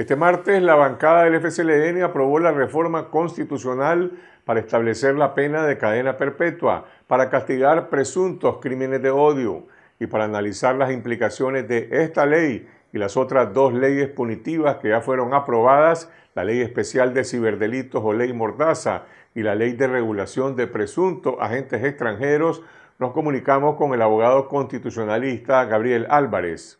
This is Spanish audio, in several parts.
Este martes, la bancada del FCLN aprobó la reforma constitucional para establecer la pena de cadena perpetua, para castigar presuntos crímenes de odio y para analizar las implicaciones de esta ley y las otras dos leyes punitivas que ya fueron aprobadas, la Ley Especial de Ciberdelitos o Ley Mordaza y la Ley de Regulación de Presuntos Agentes Extranjeros, nos comunicamos con el abogado constitucionalista Gabriel Álvarez.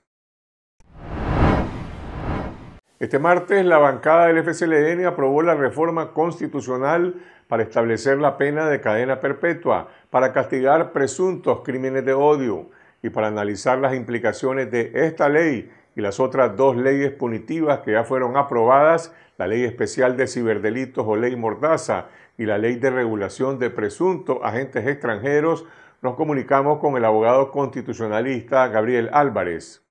Este martes, la bancada del FCLN aprobó la reforma constitucional para establecer la pena de cadena perpetua, para castigar presuntos crímenes de odio y para analizar las implicaciones de esta ley y las otras dos leyes punitivas que ya fueron aprobadas, la Ley Especial de Ciberdelitos o Ley Mordaza y la Ley de Regulación de Presuntos Agentes Extranjeros, nos comunicamos con el abogado constitucionalista Gabriel Álvarez.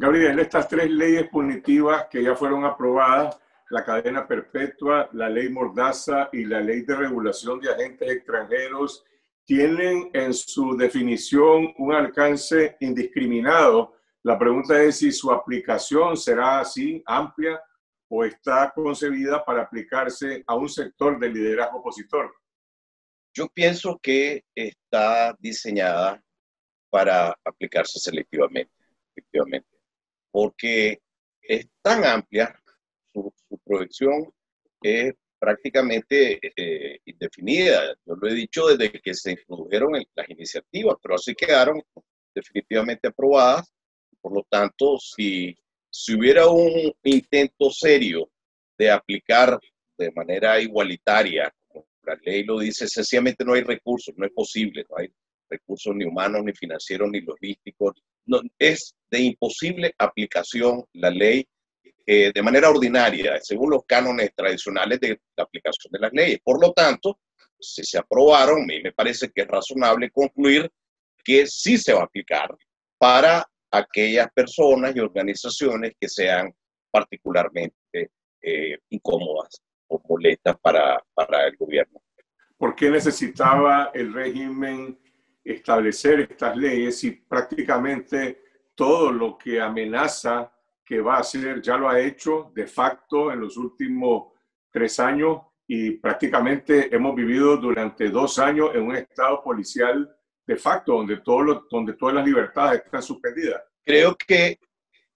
Gabriel, estas tres leyes punitivas que ya fueron aprobadas, la cadena perpetua, la ley Mordaza y la ley de regulación de agentes extranjeros, tienen en su definición un alcance indiscriminado. La pregunta es si su aplicación será así, amplia, o está concebida para aplicarse a un sector del liderazgo opositor. Yo pienso que está diseñada para aplicarse selectivamente, efectivamente porque es tan amplia, su, proyección es prácticamente eh, indefinida. Yo lo he dicho desde que se introdujeron las iniciativas, pero así quedaron definitivamente aprobadas. Por lo tanto, si, si hubiera un intento serio de aplicar de manera igualitaria, como la ley lo dice, sencillamente no hay recursos, no es posible, no hay recursos ni humanos, ni financieros, ni logísticos. No, es de imposible aplicación la ley eh, de manera ordinaria, según los cánones tradicionales de la aplicación de las leyes. Por lo tanto, si se aprobaron, me parece que es razonable concluir que sí se va a aplicar para aquellas personas y organizaciones que sean particularmente eh, incómodas o molestas para, para el gobierno. ¿Por qué necesitaba el régimen establecer estas leyes y prácticamente todo lo que amenaza que va a hacer ya lo ha hecho de facto en los últimos tres años y prácticamente hemos vivido durante dos años en un estado policial de facto donde, todo donde todas las libertades están suspendidas. Creo que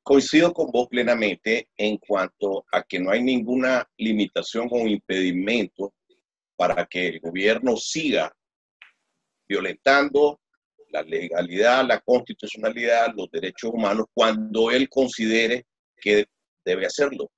coincido con vos plenamente en cuanto a que no hay ninguna limitación o impedimento para que el gobierno siga violentando la legalidad, la constitucionalidad, los derechos humanos, cuando él considere que debe hacerlo.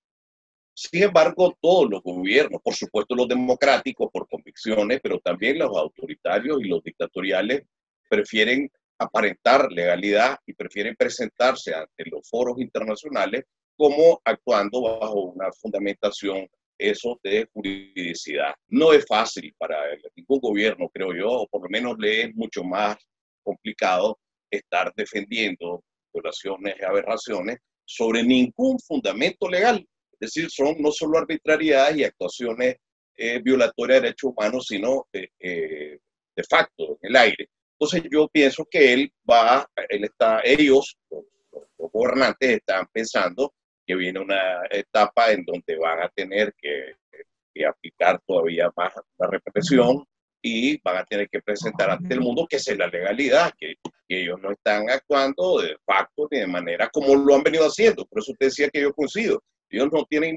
Sin embargo, todos los gobiernos, por supuesto los democráticos por convicciones, pero también los autoritarios y los dictatoriales, prefieren aparentar legalidad y prefieren presentarse ante los foros internacionales como actuando bajo una fundamentación eso de juridicidad. No es fácil para ningún gobierno, creo yo, o por lo menos le es mucho más complicado estar defendiendo violaciones y aberraciones sobre ningún fundamento legal. Es decir, son no solo arbitrariedades y actuaciones eh, violatorias de derechos humanos, sino eh, eh, de facto, en el aire. Entonces yo pienso que él va, él está, ellos, los, los gobernantes, están pensando que viene una etapa en donde van a tener que, aplicar todavía más la represión y van a tener que presentar ante el mundo que es la legalidad, que, ellos no están actuando de facto ni de manera como lo han venido haciendo. Por eso usted decía que yo coincido. Ellos no tienen,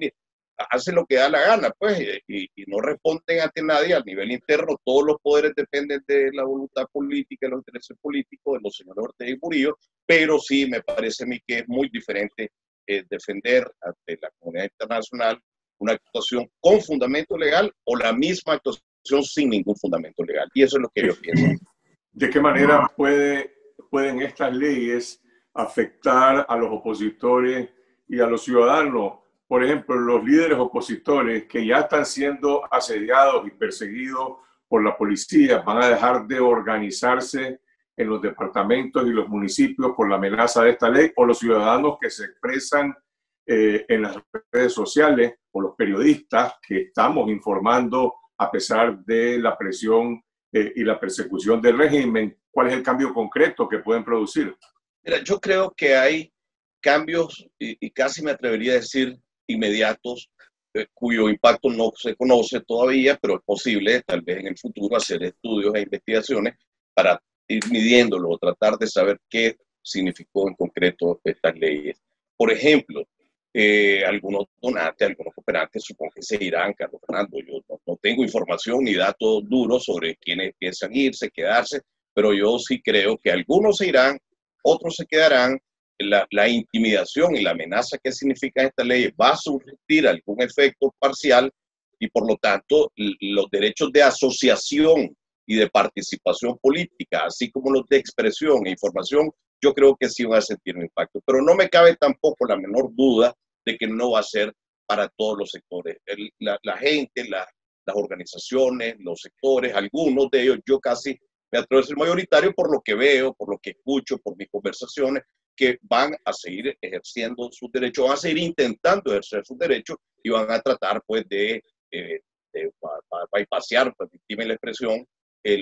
hacen lo que da la gana, pues, y, no responden ante nadie a nivel interno. Todos los poderes dependen de la voluntad política, de los intereses políticos de los señores Ortega y Murillo, pero sí me parece a mí que es muy diferente defender ante la comunidad internacional una actuación con fundamento legal o la misma actuación sin ningún fundamento legal. Y eso es lo que yo pienso. ¿De qué manera puede, pueden estas leyes afectar a los opositores y a los ciudadanos? Por ejemplo, los líderes opositores que ya están siendo asediados y perseguidos por la policía van a dejar de organizarse en los departamentos y los municipios por la amenaza de esta ley o los ciudadanos que se expresan eh, en las redes sociales o los periodistas que estamos informando a pesar de la presión eh, y la persecución del régimen. ¿Cuál es el cambio concreto que pueden producir? Mira, yo creo que hay cambios, y, casi me atrevería a decir inmediatos, eh, cuyo impacto no se conoce todavía, pero es posible tal vez en el futuro hacer estudios e investigaciones para ir midiéndolo tratar de saber qué significó en concreto estas leyes. Por ejemplo, eh, algunos donantes, algunos cooperantes supongo que se irán, Carlos Fernando. Yo no, tengo información ni datos duros sobre quiénes piensan irse, quedarse, pero yo sí creo que algunos se irán, otros se quedarán. La, la intimidación y la amenaza que significa esta ley va a surtir algún efecto parcial y por lo tanto los derechos de asociación y de participación política, así como los de expresión e información, yo creo que sí van a sentir un impacto. Pero no me cabe tampoco la menor duda de que no va a ser para todos los sectores. la, gente, las organizaciones, los sectores, algunos de ellos, yo casi me atrevo a ser mayoritario por lo que veo, por lo que escucho, por mis conversaciones, que van a seguir ejerciendo sus derechos, van a seguir intentando ejercer sus derechos y van a tratar pues de, eh, de, bypassear, permíteme la expresión,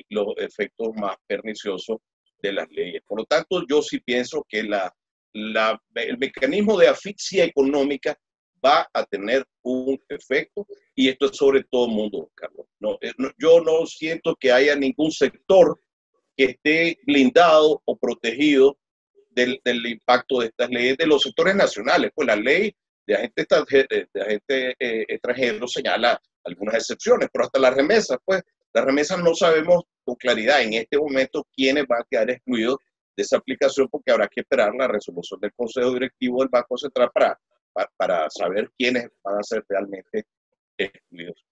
los efectos más perniciosos de las leyes. Por lo tanto, yo sí pienso que la, el mecanismo de asfixia económica va a tener un efecto y esto es sobre todo el mundo, Carlos. Eh, no, yo no siento que haya ningún sector que esté blindado o protegido del, del, impacto de estas leyes de los sectores nacionales. Pues la ley de agente, de agente eh, extranjero señala algunas excepciones, pero hasta las remesas, pues las remesas no sabemos con claridad en este momento quiénes van a quedar excluidos de esa aplicación porque habrá que esperar la resolución del Consejo Directivo del Banco Central para, para, saber quiénes van a ser realmente excluidos.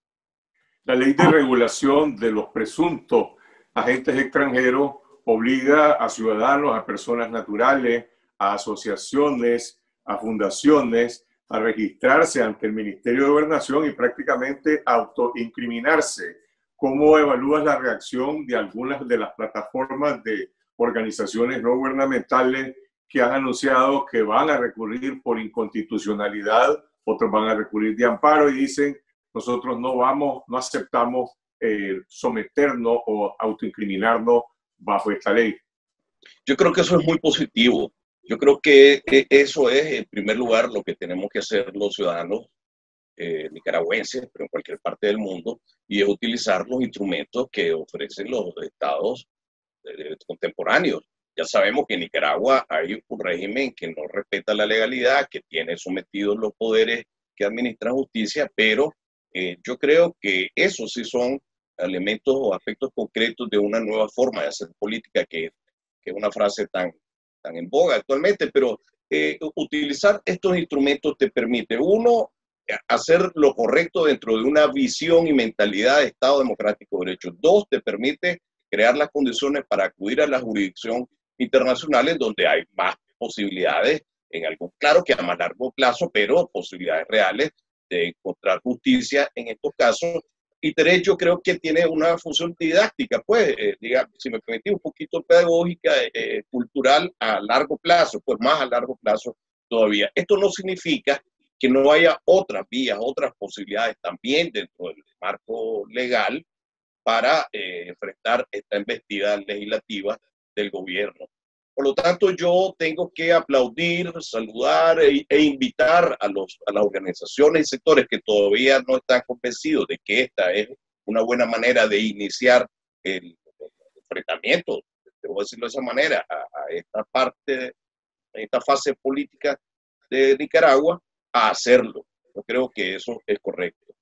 La ley de regulación de los presuntos agentes extranjeros obliga a ciudadanos, a personas naturales, a asociaciones, a fundaciones a registrarse ante el Ministerio de Gobernación y prácticamente autoincriminarse. ¿Cómo evalúas la reacción de algunas de las plataformas de organizaciones no gubernamentales que han anunciado que van a recurrir por inconstitucionalidad, otros van a recurrir de amparo y dicen, nosotros no vamos, no aceptamos eh, someternos o autoincriminarnos bajo esta ley. Yo creo que eso es muy positivo. Yo creo que eso es, en primer lugar, lo que tenemos que hacer los ciudadanos eh, nicaragüenses, pero en cualquier parte del mundo, y es utilizar los instrumentos que ofrecen los estados contemporáneos. Ya sabemos que en Nicaragua hay un régimen que no respeta la legalidad, que tiene sometidos los poderes que administran justicia, pero eh, yo creo que esos sí son elementos o aspectos concretos de una nueva forma de hacer política, que, que es una frase tan, tan en boga actualmente, pero eh, utilizar estos instrumentos te permite, uno, hacer lo correcto dentro de una visión y mentalidad de Estado democrático de derecho. Dos, te permite crear las condiciones para acudir a la jurisdicción internacional en donde hay más posibilidades, en algo claro que a más largo plazo, pero posibilidades reales de encontrar justicia en estos casos. Y yo creo que tiene una función didáctica, pues, eh, diga, si me permitís, un poquito pedagógica, eh, cultural a largo plazo, pues más a largo plazo todavía. Esto no significa que no haya otras vías, otras posibilidades también dentro del marco legal para eh, enfrentar esta investida legislativa del gobierno. Por lo tanto, yo tengo que aplaudir, saludar e, e, invitar a, los, a las organizaciones y sectores que todavía no están convencidos de que esta es una buena manera de iniciar el, enfrentamiento, debo decirlo de esa manera, a, a esta parte, a esta fase política de Nicaragua, a hacerlo. Yo creo que eso es correcto.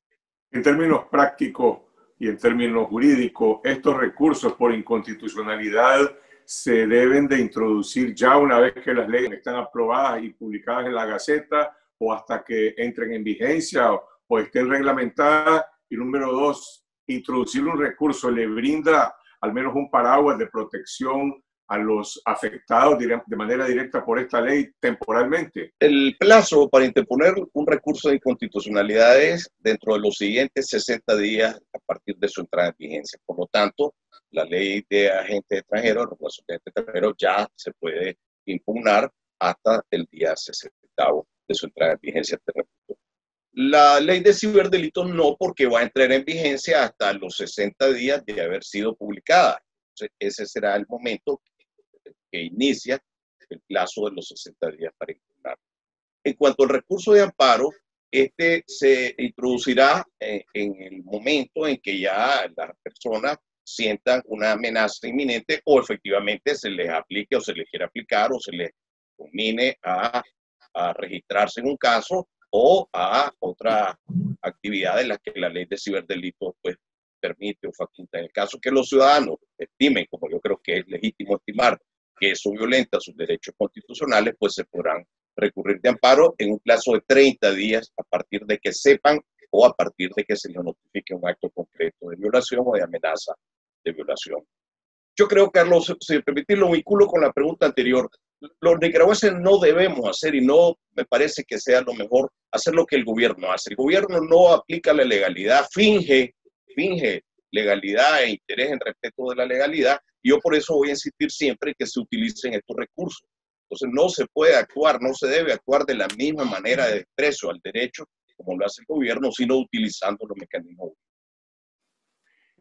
En términos prácticos, y en términos jurídicos, estos recursos por inconstitucionalidad se deben de introducir ya una vez que las leyes están aprobadas y publicadas en la Gaceta o hasta que entren en vigencia o, estén reglamentadas. Y número dos, introducir un recurso le brinda al menos un paraguas de protección a los afectados de manera directa por esta ley temporalmente? El plazo para interponer un recurso de inconstitucionalidad es dentro de los siguientes 60 días a partir de su entrada en vigencia. Por lo tanto, la ley de agentes extranjeros, regulación de agentes extranjeros, ya se puede impugnar hasta el día 60 de su entrada en vigencia. La ley de ciberdelitos no, porque va a entrar en vigencia hasta los 60 días de haber sido publicada. ese será el momento que inicia el plazo de los 60 días para impugnar. En cuanto al recurso de amparo, este se introducirá en, en el momento en que ya las personas sientan una amenaza inminente o efectivamente se les aplique o se les quiera aplicar o se les combine a, a registrarse en un caso o a otra actividad en la que la ley de ciberdelitos pues, permite o faculta. En el caso que los ciudadanos estimen, como yo creo que es legítimo estimar, que eso violenta sus derechos constitucionales, pues se podrán recurrir de amparo en un plazo de 30 días a partir de que sepan o a partir de que se les notifique un acto concreto de violación o de amenaza de violación. Yo creo, Carlos, si me permitís, lo vinculo con la pregunta anterior. Los nicaragüenses no debemos hacer y no me parece que sea lo mejor hacer lo que el gobierno hace. El gobierno no aplica la legalidad, finge, finge legalidad e interés en respeto de la legalidad. Yo por eso voy a insistir siempre que se utilicen estos recursos. Entonces no se puede actuar, no se debe actuar de la misma manera de desprecio al derecho como lo hace el gobierno, sino utilizando los mecanismos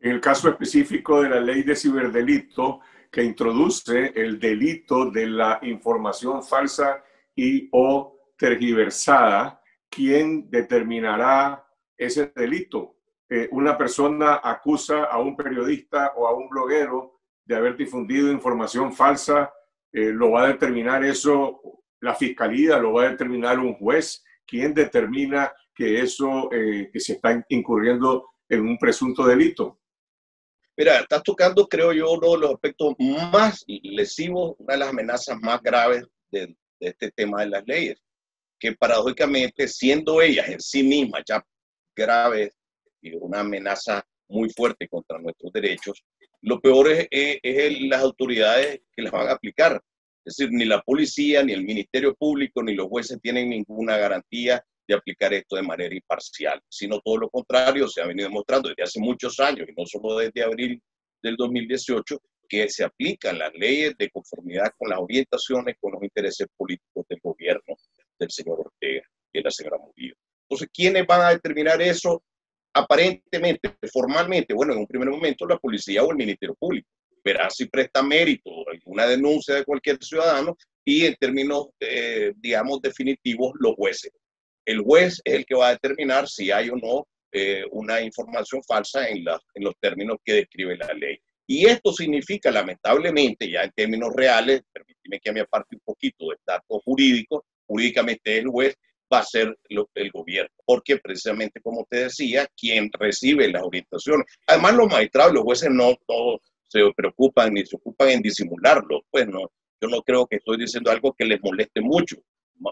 en el caso específico de la ley de ciberdelito, que introduce el delito de la información falsa y o tergiversada, ¿quién determinará ese delito? Eh, una persona acusa a un periodista o a un bloguero de haber difundido información falsa, eh, lo va a determinar eso la fiscalía, lo va a determinar un juez, ¿quién determina que eso, eh, que se está incurriendo en un presunto delito? Mira, estás tocando, creo yo, uno de los aspectos más lesivos, una de las amenazas más graves de, este tema de las leyes, que paradójicamente, siendo ellas en sí mismas ya graves y una amenaza muy fuerte contra nuestros derechos, lo peor es, las autoridades que las van a aplicar. Es decir, ni la policía, ni el Ministerio Público, ni los jueces tienen ninguna garantía de aplicar esto de manera imparcial, sino todo lo contrario, se ha venido demostrando desde hace muchos años, y no solo desde abril del 2018, que se aplican las leyes de conformidad con las orientaciones, con los intereses políticos del gobierno del señor Ortega y de la señora Murillo. Entonces, ¿quiénes van a determinar eso? Aparentemente, formalmente, bueno, en un primer momento la policía o el Ministerio Público verá si presta mérito alguna denuncia de cualquier ciudadano y en términos, eh, digamos, definitivos, los jueces. El juez es el que va a determinar si hay o no eh, una información falsa en, en los términos que describe la ley. Y esto significa, lamentablemente, ya en términos reales, permíteme que me aparte un poquito del dato jurídico, jurídicamente el juez va a ser el gobierno, porque precisamente como te decía, quien recibe las orientaciones, además los magistrados, los jueces no, no se preocupan ni se ocupan en disimularlo, pues no, yo no creo que estoy diciendo algo que les moleste mucho,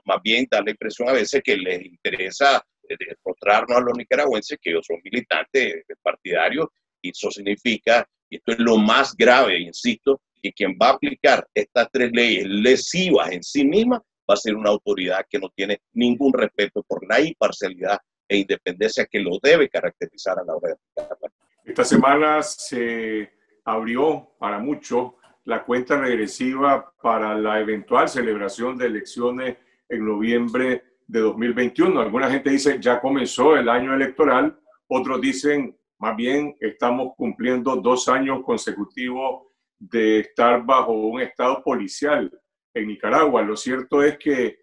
más bien da la impresión a veces que les interesa demostrarnos a los nicaragüenses que ellos son militantes partidarios y eso significa, y esto es lo más grave, insisto, que quien va a aplicar estas tres leyes lesivas en sí misma va a ser una autoridad que no tiene ningún respeto por la imparcialidad e independencia que lo debe caracterizar a la hora de aplicarla. Esta semana se abrió para muchos la cuenta regresiva para la eventual celebración de elecciones en noviembre de 2021. Alguna gente dice ya comenzó el año electoral, otros dicen más bien estamos cumpliendo dos años consecutivos de estar bajo un estado policial en Nicaragua. Lo cierto es que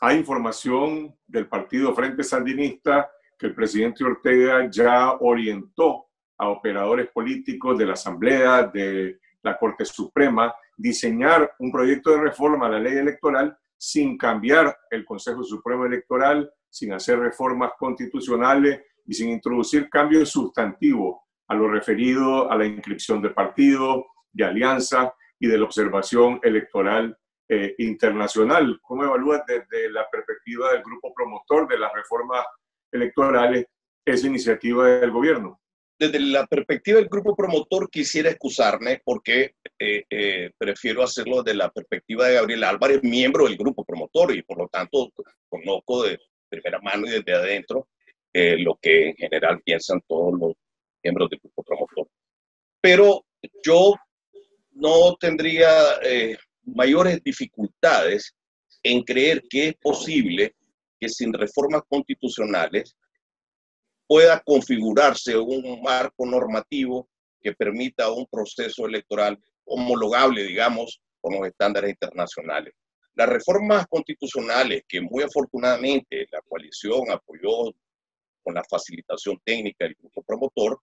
hay información del partido Frente Sandinista que el presidente Ortega ya orientó a operadores políticos de la Asamblea, de la Corte Suprema, diseñar un proyecto de reforma a la ley electoral sin cambiar el Consejo Supremo Electoral, sin hacer reformas constitucionales y sin introducir cambios sustantivos a lo referido a la inscripción de partidos, de alianzas y de la observación electoral eh, internacional. ¿Cómo evalúas desde la perspectiva del grupo promotor de las reformas electorales esa iniciativa del gobierno? desde la perspectiva del grupo promotor quisiera excusarme porque eh, eh, prefiero hacerlo desde la perspectiva de Gabriel Álvarez, miembro del grupo promotor y por lo tanto conozco de primera mano y desde adentro eh, lo que en general piensan todos los miembros del grupo promotor. Pero yo no tendría mayores dificultades en creer que es posible que sin reformas constitucionales pueda configurarse un marco normativo que permita un proceso electoral homologable, digamos, con los estándares internacionales. las reformas constitucionales que muy afortunadamente la coalición apoyó con la facilitación técnica del grupo promotor,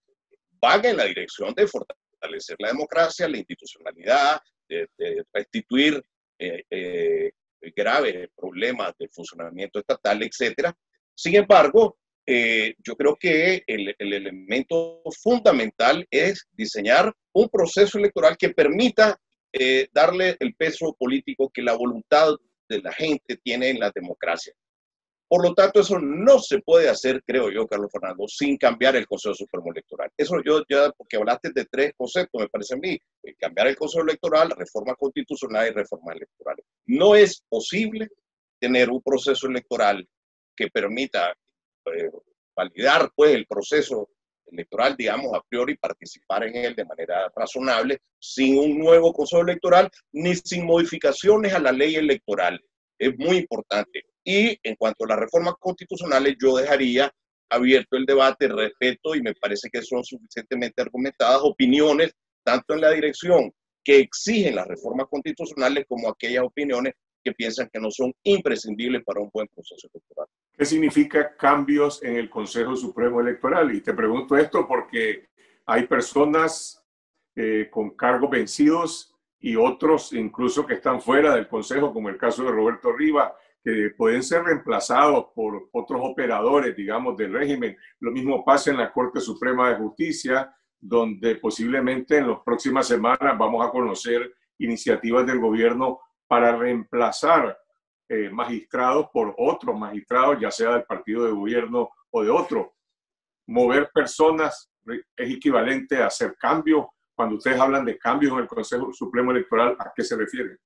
van en la dirección de fortalecer la democracia, la institucionalidad, de, restituir eh, eh, graves problemas de funcionamiento estatal, etc. Sin embargo, eh, yo creo que el, el, elemento fundamental es diseñar un proceso electoral que permita eh, darle el peso político que la voluntad de la gente tiene en la democracia. Por lo tanto, eso no se puede hacer, creo yo, Carlos Fernando, sin cambiar el Consejo Supremo Electoral. Eso yo ya, porque hablaste de tres conceptos, me parece a mí, eh, cambiar el Consejo Electoral, reforma constitucional y reforma electoral. No es posible tener un proceso electoral que permita eh, validar pues, el proceso electoral, digamos, a priori participar en él de manera razonable, sin un nuevo Consejo Electoral ni sin modificaciones a la ley electoral. Es muy importante. Y en cuanto a las reformas constitucionales, yo dejaría abierto el debate, respeto y me parece que son suficientemente argumentadas opiniones, tanto en la dirección que exigen las reformas constitucionales como aquellas opiniones que piensan que no son imprescindibles para un buen proceso electoral. ¿Qué significa cambios en el Consejo Supremo Electoral? Y te pregunto esto porque hay personas eh, con cargos vencidos y otros incluso que están fuera del Consejo, como el caso de Roberto Riva, que pueden ser reemplazados por otros operadores, digamos, del régimen. Lo mismo pasa en la Corte Suprema de Justicia, donde posiblemente en las próximas semanas vamos a conocer iniciativas del gobierno para reemplazar eh, magistrados por otros magistrados, ya sea del partido de gobierno o de otro. Mover personas es equivalente a hacer cambios. Cuando ustedes hablan de cambios en el Consejo Supremo Electoral, ¿a qué se refieren?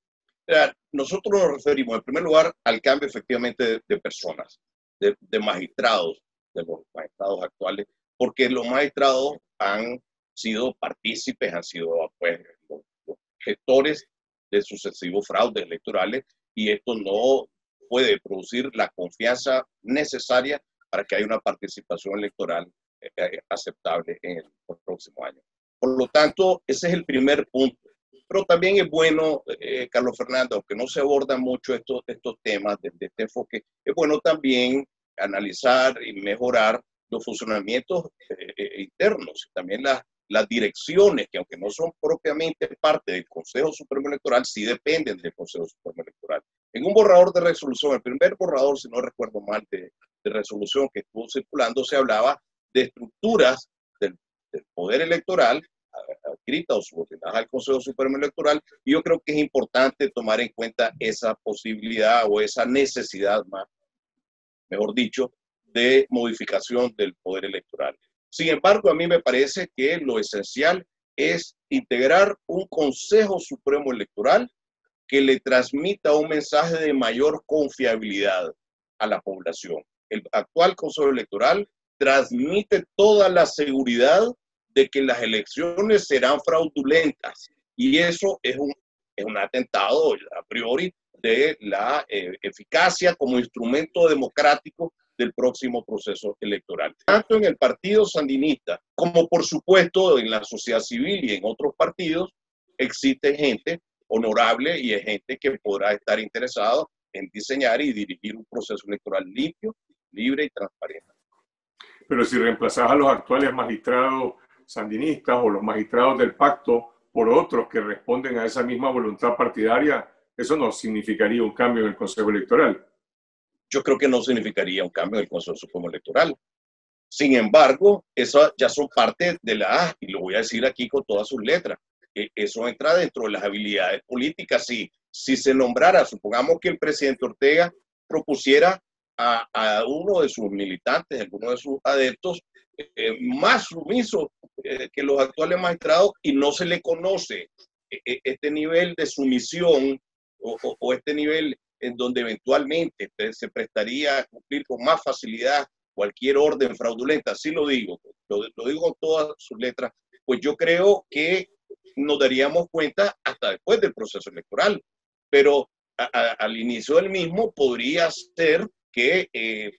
Nosotros nos referimos, en primer lugar, al cambio efectivamente de, personas, de, de, magistrados, de los magistrados actuales, porque los magistrados han sido partícipes, han sido pues, los gestores de sucesivos fraudes electorales y esto no puede producir la confianza necesaria para que haya una participación electoral eh, eh, aceptable en el próximo año. Por lo tanto, ese es el primer punto. Pero también es bueno, eh, Carlos Fernando, aunque no se abordan mucho estos, estos temas desde este enfoque, es bueno también analizar y mejorar los funcionamientos internos, también las las direcciones, que aunque no son propiamente parte del Consejo Supremo Electoral, sí dependen del Consejo Supremo Electoral. En un borrador de resolución, el primer borrador, si no recuerdo mal, de, resolución que estuvo circulando, se hablaba de estructuras del, poder electoral adscritas o subordinadas al Consejo Supremo Electoral, y yo creo que es importante tomar en cuenta esa posibilidad o esa necesidad más, mejor dicho, de modificación del poder electoral. Sin embargo, a mí me parece que lo esencial es integrar un Consejo Supremo Electoral que le transmita un mensaje de mayor confiabilidad a la población. El actual Consejo Electoral transmite toda la seguridad de que las elecciones serán fraudulentas y eso es un, es un atentado a priori de la eh, eficacia como instrumento democrático del próximo proceso electoral. Tanto en el Partido Sandinista como por supuesto en la sociedad civil y en otros partidos existe gente honorable y es gente que podrá estar interesado en diseñar y dirigir un proceso electoral limpio, libre y transparente. Pero si reemplazas a los actuales magistrados sandinistas o los magistrados del pacto por otros que responden a esa misma voluntad partidaria, eso no significaría un cambio en el Consejo Electoral yo creo que no significaría un cambio del Consejo Supremo Electoral. Sin embargo, eso ya son parte de la, y lo voy a decir aquí con todas sus letras, eso entra dentro de las habilidades políticas. Si, si se nombrara, supongamos que el presidente Ortega propusiera a, a uno de sus militantes, alguno de sus adeptos, eh, más sumiso eh, que los actuales magistrados y no se le conoce eh, este nivel de sumisión o, o este nivel en donde eventualmente se prestaría a cumplir con más facilidad cualquier orden fraudulenta, así lo digo, lo, digo con todas sus letras, pues yo creo que nos daríamos cuenta hasta después del proceso electoral, pero al inicio del mismo podría ser que eh,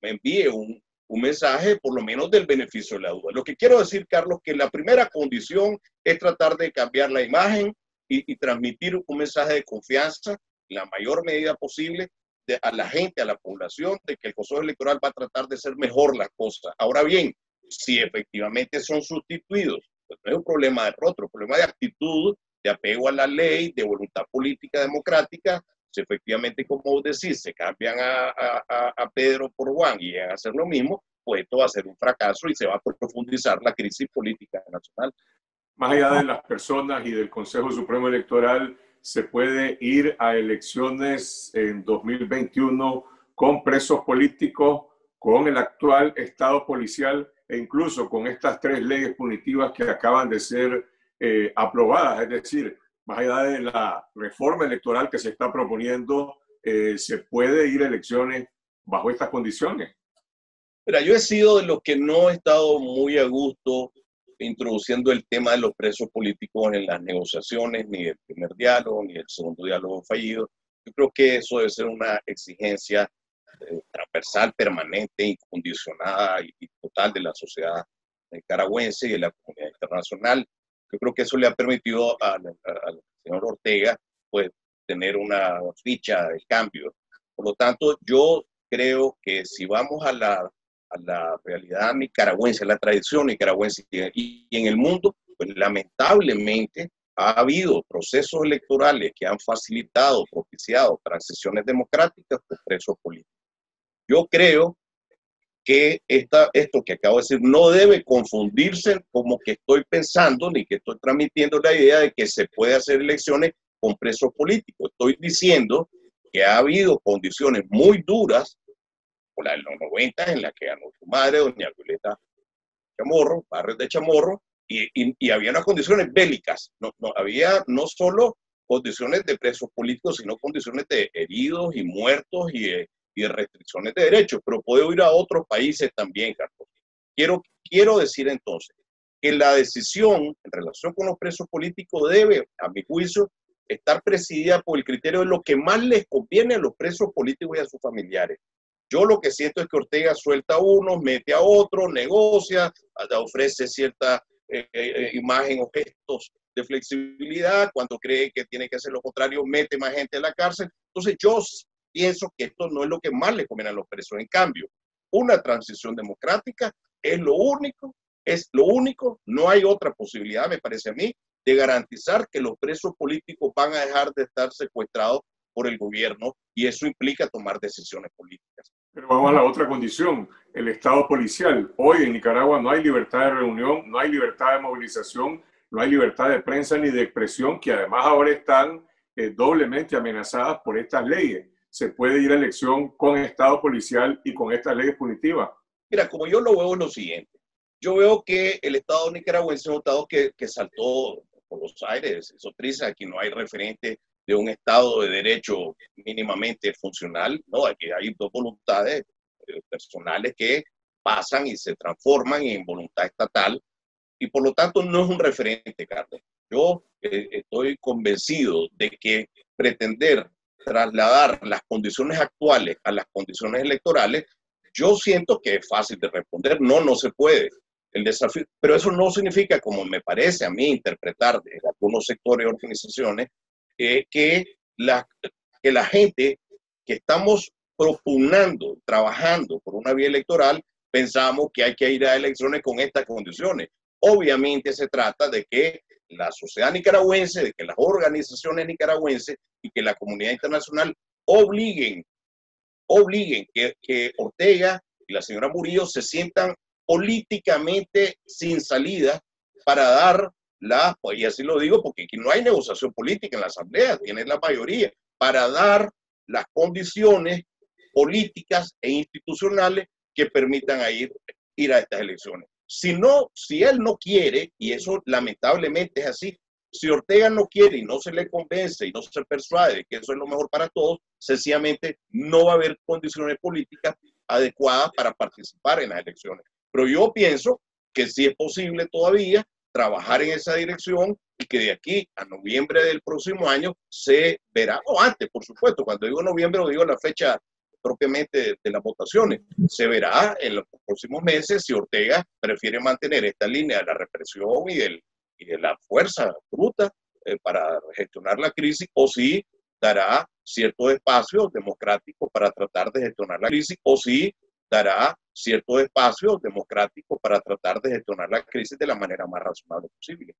me envíe un, un, mensaje por lo menos del beneficio de la duda. Lo que quiero decir, Carlos, que la primera condición es tratar de cambiar la imagen y, transmitir un mensaje de confianza la mayor medida posible a la gente, a la población, de que el Consejo Electoral va a tratar de hacer mejor las cosas. Ahora bien, si efectivamente son sustituidos, pues no es un problema de rostro, es un problema de actitud, de apego a la ley, de voluntad política democrática. Si efectivamente, como decís, se cambian a, a, a Pedro por Juan y a hacer lo mismo, pues esto va a ser un fracaso y se va a profundizar la crisis política nacional. Más allá de las personas y del Consejo Supremo Electoral, se puede ir a elecciones en 2021 con presos políticos, con el actual Estado policial e incluso con estas tres leyes punitivas que acaban de ser eh, aprobadas. Es decir, más allá de la reforma electoral que se está proponiendo, eh, se puede ir a elecciones bajo estas condiciones. Mira, yo he sido de los que no he estado muy a gusto introduciendo el tema de los presos políticos en las negociaciones, ni el primer diálogo, ni el segundo diálogo fallido. Yo creo que eso debe ser una exigencia eh, transversal, permanente, incondicionada y, total de la sociedad nicaragüense y de la comunidad internacional. Yo creo que eso le ha permitido al, señor Ortega pues, tener una ficha de cambio. Por lo tanto, yo creo que si vamos a la a la realidad nicaragüense, a la tradición nicaragüense y, en el mundo, pues lamentablemente ha habido procesos electorales que han facilitado, propiciado transiciones democráticas por presos políticos. Yo creo que esta, esto que acabo de decir no debe confundirse como que estoy pensando ni que estoy transmitiendo la idea de que se puede hacer elecciones con presos políticos. Estoy diciendo que ha habido condiciones muy duras la de los 90, en la que ganó su madre, doña Violeta Chamorro, Barrios de Chamorro, y, y, había unas condiciones bélicas, no, no, había no solo condiciones de presos políticos, sino condiciones de heridos y muertos y y restricciones de derechos, pero puede ir a otros países también, Carlos. Quiero, quiero decir entonces que la decisión en relación con los presos políticos debe, a mi juicio, estar presidida por el criterio de lo que más les conviene a los presos políticos y a sus familiares. Yo lo que siento es que Ortega suelta a uno, mete a otro, negocia, ofrece cierta eh, eh, imagen o gestos de flexibilidad, cuando cree que tiene que hacer lo contrario, mete más gente a la cárcel. Entonces yo pienso que esto no es lo que más le conviene a los presos. En cambio, una transición democrática es lo único, es lo único, no hay otra posibilidad, me parece a mí, de garantizar que los presos políticos van a dejar de estar secuestrados por el gobierno y eso implica tomar decisiones políticas. Pero vamos a la otra condición, el Estado policial. Hoy en Nicaragua no hay libertad de reunión, no hay libertad de movilización, no hay libertad de prensa ni de expresión, que además ahora están eh, doblemente amenazadas por estas leyes. Se puede ir a elección con Estado policial y con estas leyes punitivas. Mira, como yo lo veo es lo siguiente. Yo veo que el Estado nicaragüense es un Estado que, que saltó por los aires, eso triste, aquí no hay referente de un Estado de derecho mínimamente funcional, ¿no? Aquí hay dos voluntades eh, personales que pasan y se transforman en voluntad estatal y por lo tanto no es un referente, Carlos. Yo eh, estoy convencido de que pretender trasladar las condiciones actuales a las condiciones electorales, yo siento que es fácil de responder, no, no se puede. El desafío, pero eso no significa, como me parece a mí interpretar de algunos sectores y organizaciones, que, la, que la gente que estamos propugnando, trabajando por una vía electoral, pensamos que hay que ir a elecciones con estas condiciones. Obviamente se trata de que la sociedad nicaragüense, de que las organizaciones nicaragüenses y que la comunidad internacional obliguen, obliguen que, que Ortega y la señora Murillo se sientan políticamente sin salida para dar la, y así lo digo porque aquí no hay negociación política en la Asamblea, tiene la mayoría, para dar las condiciones políticas e institucionales que permitan ir, ir a estas elecciones. Si no, si él no quiere, y eso lamentablemente es así, si Ortega no quiere y no se le convence y no se persuade que eso es lo mejor para todos, sencillamente no va a haber condiciones políticas adecuadas para participar en las elecciones. Pero yo pienso que sí es posible todavía trabajar en esa dirección y que de aquí a noviembre del próximo año se verá, o antes, por supuesto, cuando digo noviembre, digo la fecha propiamente de las votaciones. Se verá en los próximos meses si Ortega prefiere mantener esta línea de la represión y, del, y de la fuerza bruta eh, para gestionar la crisis o si dará ciertos espacios democráticos para tratar de gestionar la crisis o si dará ciertos espacios democráticos para tratar de gestionar la crisis de la manera más razonable posible.